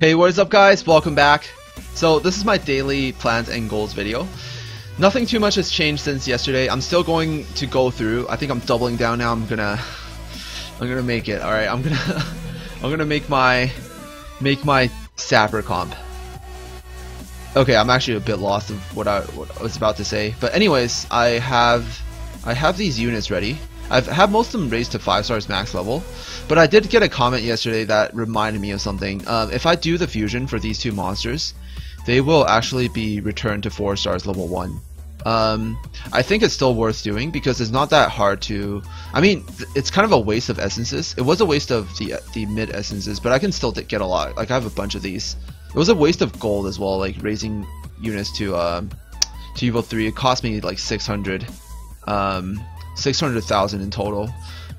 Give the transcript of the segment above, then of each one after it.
Hey, what is up guys? Welcome back. So this is my daily plans and goals video. Nothing too much has changed since yesterday. I'm still going to go through. I think I'm doubling down now. I'm gonna I'm gonna make it. Alright, I'm gonna I'm gonna make my make my sapper comp. Okay, I'm actually a bit lost of what I, what I was about to say. But anyways, I have I have these units ready. I've had most of them raised to 5 stars max level, but I did get a comment yesterday that reminded me of something. Um, if I do the fusion for these two monsters, they will actually be returned to 4 stars level 1. Um, I think it's still worth doing because it's not that hard to. I mean, it's kind of a waste of essences. It was a waste of the the mid essences, but I can still get a lot. Like I have a bunch of these. It was a waste of gold as well, like raising units to um, to Evo 3. It cost me like 600. Um, 600,000 in total.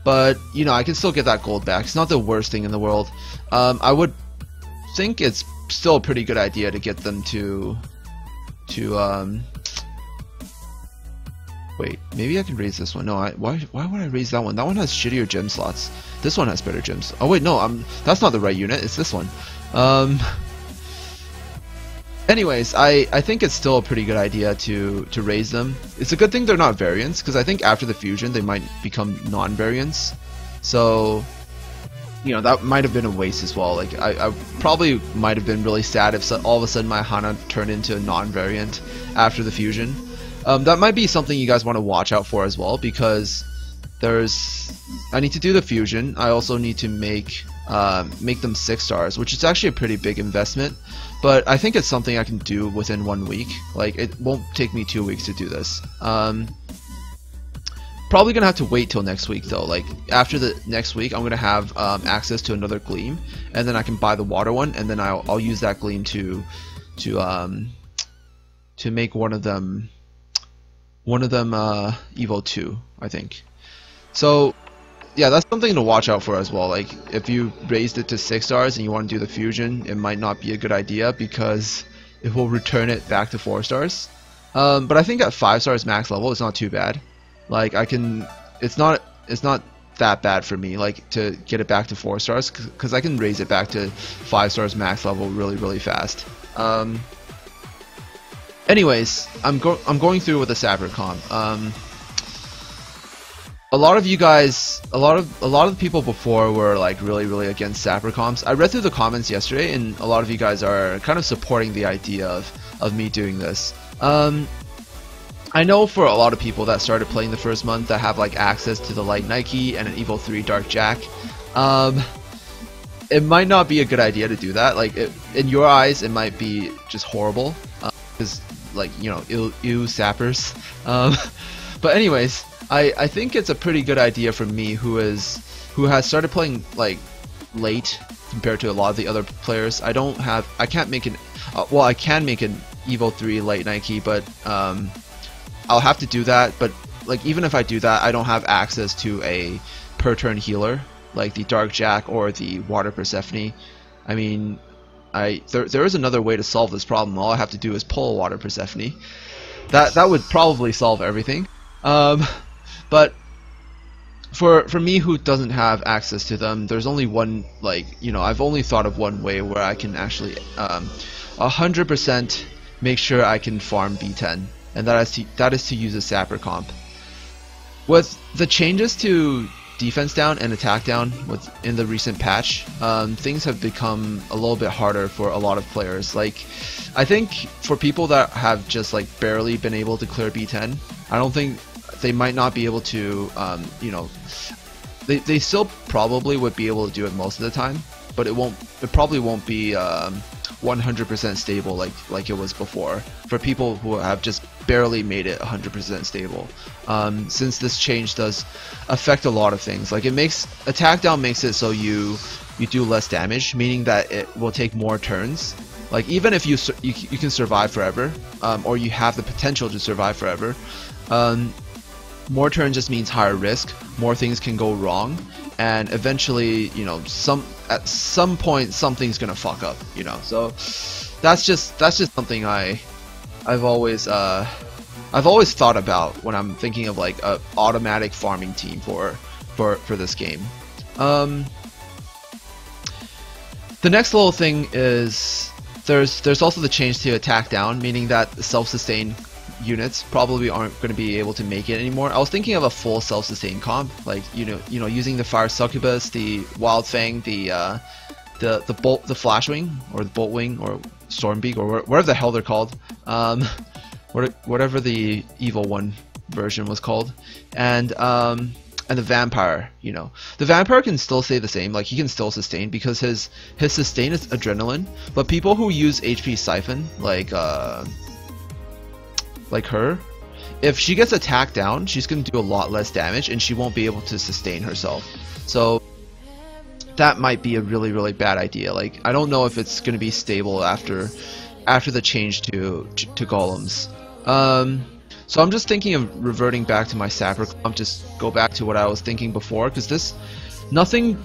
But, you know, I can still get that gold back. It's not the worst thing in the world. Um, I would think it's still a pretty good idea to get them to, to, um, wait, maybe I can raise this one. No, I, why, why would I raise that one? That one has shittier gem slots. This one has better gems. Oh wait, no, I'm, that's not the right unit. It's this one. Um, Anyways, I, I think it's still a pretty good idea to, to raise them. It's a good thing they're not variants, because I think after the fusion they might become non-variants. So, you know, that might have been a waste as well. Like, I, I probably might have been really sad if so, all of a sudden my Hana turned into a non-variant after the fusion. Um, that might be something you guys want to watch out for as well, because there's... I need to do the fusion. I also need to make um, make them six stars, which is actually a pretty big investment. But I think it's something I can do within one week. Like it won't take me two weeks to do this. Um, probably gonna have to wait till next week though. Like after the next week, I'm gonna have um, access to another gleam, and then I can buy the water one, and then I'll, I'll use that gleam to to um, to make one of them one of them uh, Evo 2, I think. So yeah, that's something to watch out for as well. Like, if you raised it to 6 stars and you want to do the fusion, it might not be a good idea because it will return it back to 4 stars. Um, but I think at 5 stars max level, it's not too bad. Like, I can... It's not... It's not that bad for me, like, to get it back to 4 stars, because I can raise it back to 5 stars max level really, really fast. Um, anyways, I'm, go I'm going through with the Sapper comp. Um, a lot of you guys, a lot of a lot of the people before were like really really against Sapper comps. I read through the comments yesterday, and a lot of you guys are kind of supporting the idea of of me doing this. Um, I know for a lot of people that started playing the first month that have like access to the Light Nike and an Evo 3 Dark Jack, um, it might not be a good idea to do that. Like it, in your eyes, it might be just horrible because uh, like you know ew, ew sappers. Um, but anyways. I, I think it's a pretty good idea for me who is who has started playing like late compared to a lot of the other players. I don't have I can't make an uh, well I can make an Evo 3 Light Nike but um, I'll have to do that but like even if I do that I don't have access to a per turn healer like the Dark Jack or the Water Persephone. I mean I there, there is another way to solve this problem. All I have to do is pull Water Persephone. That that would probably solve everything. Um, but for for me who doesn't have access to them, there's only one like you know I've only thought of one way where I can actually um, 100% make sure I can farm B10, and that is to, that is to use a sapper comp. With the changes to defense down and attack down with in the recent patch, um, things have become a little bit harder for a lot of players. Like, I think for people that have just like barely been able to clear B10, I don't think they might not be able to, um, you know, they, they still probably would be able to do it most of the time, but it won't, it probably won't be 100% um, stable like, like it was before for people who have just barely made it 100% stable. Um, since this change does affect a lot of things, like it makes, attack down makes it so you, you do less damage, meaning that it will take more turns like even if you you, you can survive forever, um, or you have the potential to survive forever, um, more turns just means higher risk, more things can go wrong, and eventually, you know, some at some point something's gonna fuck up, you know. So that's just that's just something I I've always uh I've always thought about when I'm thinking of like a automatic farming team for for for this game. Um the next little thing is there's there's also the change to attack down, meaning that self-sustain units probably aren't going to be able to make it anymore. I was thinking of a full self-sustain comp, like you know, you know, using the Fire Succubus, the Wild Fang, the uh, the the bolt, the Flashwing, or the Boltwing, or Stormbeak, or whatever the hell they're called, um, whatever the evil one version was called, and um, and the vampire, you know, the vampire can still stay the same, like he can still sustain because his his sustain is adrenaline. But people who use HP siphon, like uh, like her, if she gets attacked down, she's gonna do a lot less damage and she won't be able to sustain herself. So that might be a really really bad idea. Like I don't know if it's gonna be stable after after the change to to golems. Um, so I'm just thinking of reverting back to my Sapper comp, just go back to what I was thinking before, because this, nothing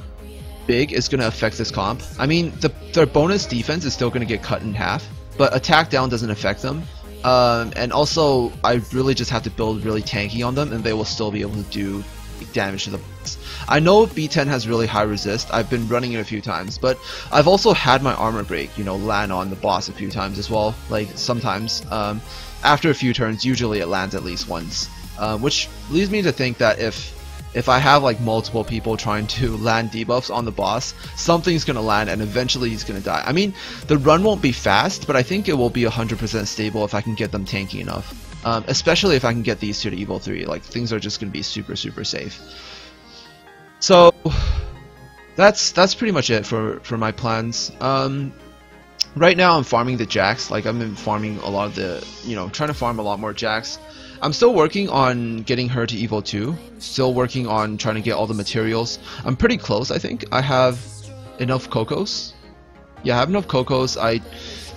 big is going to affect this comp. I mean, the, their bonus defense is still going to get cut in half, but attack down doesn't affect them. Um, and also, I really just have to build really tanky on them, and they will still be able to do damage to the boss. I know B10 has really high resist, I've been running it a few times, but I've also had my armor break, you know, land on the boss a few times as well, like sometimes. Um, after a few turns, usually it lands at least once. Uh, which leads me to think that if if I have like multiple people trying to land debuffs on the boss, something's gonna land and eventually he's gonna die. I mean, the run won't be fast, but I think it will be 100% stable if I can get them tanky enough. Um, especially if I can get these two to Evo 3, like things are just gonna be super super safe. So that's that's pretty much it for for my plans. Um, right now I'm farming the jacks. Like I've been farming a lot of the, you know, trying to farm a lot more jacks. I'm still working on getting her to Evo 2. Still working on trying to get all the materials. I'm pretty close, I think. I have enough Cocos. Yeah, I have enough Cocos. I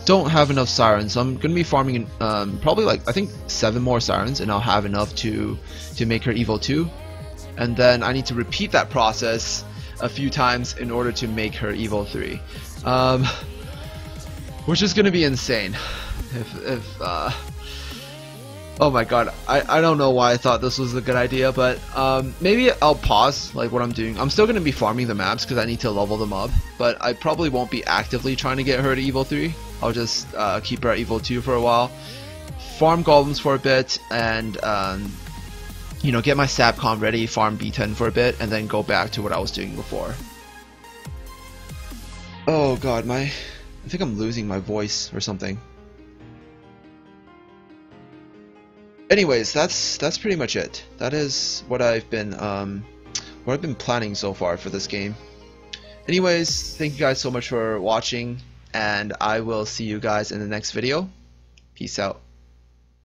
don't have enough Sirens, so I'm to be farming um, probably like, I think, seven more Sirens, and I'll have enough to, to make her Evo 2. And then I need to repeat that process a few times in order to make her Evo 3. Um, which is gonna be insane. If if uh, oh my god, I I don't know why I thought this was a good idea, but um, maybe I'll pause like what I'm doing. I'm still gonna be farming the maps because I need to level them up, but I probably won't be actively trying to get her to Evo 3. I'll just uh, keep her at Evo 2 for a while, farm golems for a bit, and um, you know get my Sapcom ready, farm B10 for a bit, and then go back to what I was doing before. Oh god, my I think I'm losing my voice or something. Anyways, that's that's pretty much it. That is what I've been um, what I've been planning so far for this game. Anyways, thank you guys so much for watching, and I will see you guys in the next video. Peace out.